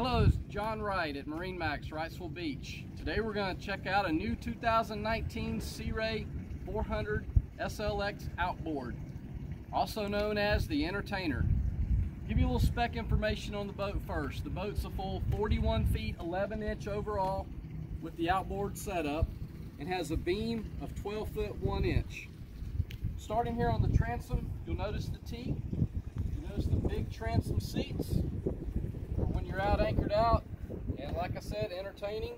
Hello, it's John Wright at Marine Max, Wrightsville Beach. Today we're going to check out a new 2019 Sea Ray 400 SLX outboard, also known as the Entertainer. Give you a little spec information on the boat first. The boat's a full 41 feet 11 inch overall with the outboard setup and has a beam of 12 foot 1 inch. Starting here on the transom, you'll notice the T. You notice the big transom seats you're out anchored out and like I said, entertaining.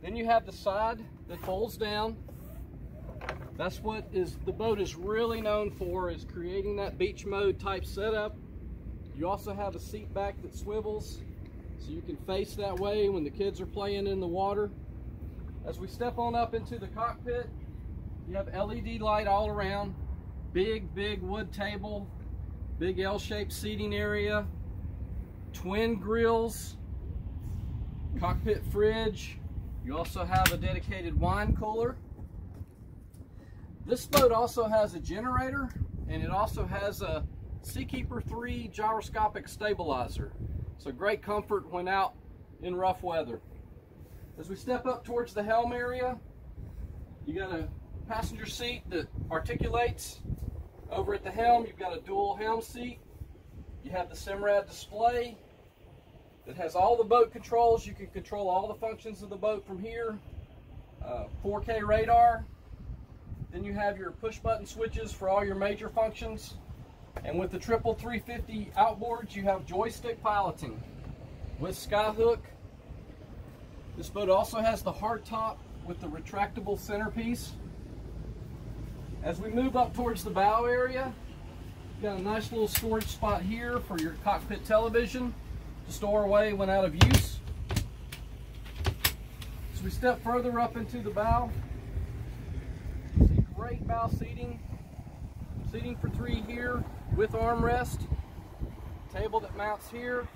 Then you have the side that folds down. That's what is the boat is really known for is creating that beach mode type setup. You also have a seat back that swivels so you can face that way when the kids are playing in the water. As we step on up into the cockpit, you have LED light all around, big, big wood table, big L-shaped seating area, twin grills, cockpit fridge. You also have a dedicated wine cooler. This boat also has a generator and it also has a Seakeeper 3 gyroscopic stabilizer. So great comfort when out in rough weather. As we step up towards the helm area, you got a passenger seat that articulates. Over at the helm, you've got a dual helm seat. You have the Simrad display that has all the boat controls. You can control all the functions of the boat from here. Uh, 4K radar. Then you have your push button switches for all your major functions. And with the triple 350 outboards, you have joystick piloting with skyhook. This boat also has the hardtop with the retractable centerpiece. As we move up towards the bow area, got a nice little storage spot here for your cockpit television store away when out of use. As we step further up into the bow, you see great bow seating. Seating for three here with armrest. Table that mounts here.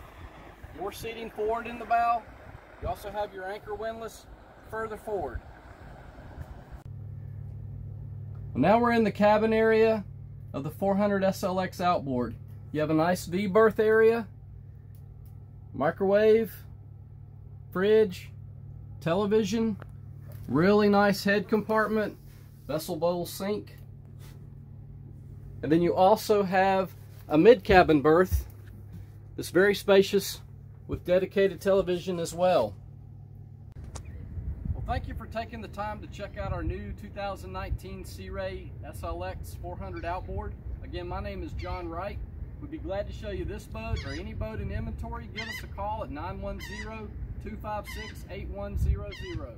More seating forward in the bow. You also have your anchor windlass further forward. Well, now we're in the cabin area of the 400 SLX outboard. You have a nice V berth area, microwave, fridge, television, really nice head compartment, vessel bowl sink. And then you also have a mid-cabin berth that's very spacious with dedicated television as well. Well, thank you for taking the time to check out our new 2019 Sea Ray SLX 400 outboard. Again, my name is John Wright. We'd be glad to show you this boat or any boat in inventory. Give us a call at 910-256-8100.